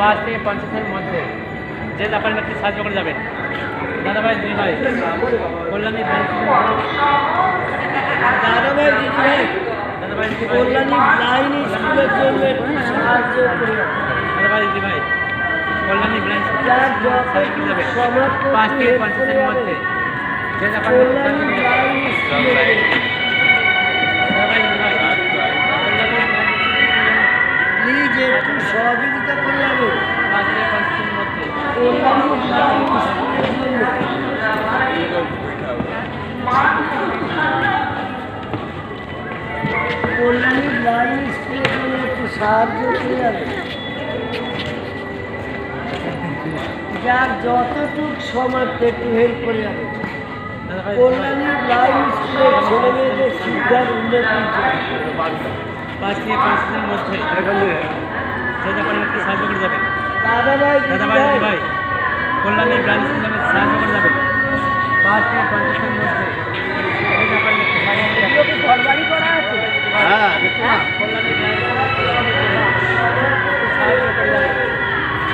পাঁচ থেকে পঞ্চাশের মধ্যে যে ব্যাপারে আপনি সাহায্য করে যাবেন দাদা ভাই দিদি ভাই কল্যাণী দাদাভাই দিদিভাই দাদা ভাই দিদি ভাই কল্যাণী ব্লাইন্ড স্কুলের জন্য সাহায্য করে দাদা ভাই দিদি ভাই কল্যাণী ব্রাঞ্চ করে যাবেন সমর্থ পাঁচ থেকে পঞ্চাশের মধ্যে। প্লিজ একটু সহযোগিতা করে যাবে পাঁচ থেকে পঞ্চাশের মধ্যে একটু সাহায্য করে যাবে। যার যতটুকু সমর্থ একটু হেল্প করে যাবে কল্যাণী ব্লাইন্ড স্কুলের ছেলে মেয়েদের শিক্ষার উন্নতির জন্য পাঁচ থেকে মধ্যে সাহায্য করে যাবেন দাদা ভাই দিদি ভাই কল্যাণী ব্রাঞ্চ সাহায্য করে যাবেন পাঁচ থেকে পঞ্চাশের মধ্যে। ঘরবাড়ি করা আছে হ্যাঁ কল্যাণী ব্রাঞ্চ সাহায্য করে যাবেন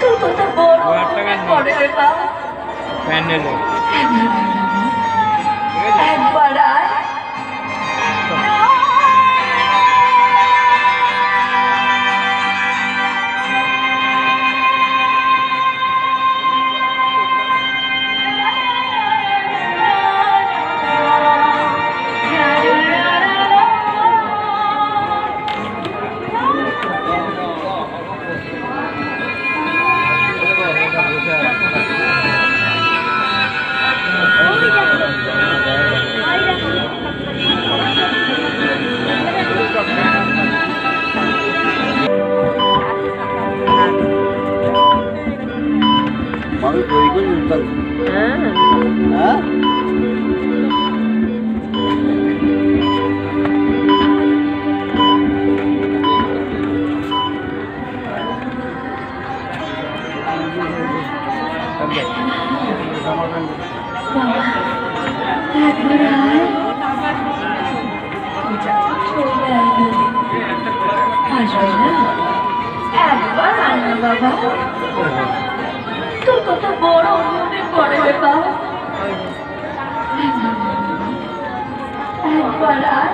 তোর কথা বড় মনে পড়ে রে বাবা প্যান্ডেল একবার আয় মানুষ তৈরি করে উত্তর হ্যাঁ একবার একবার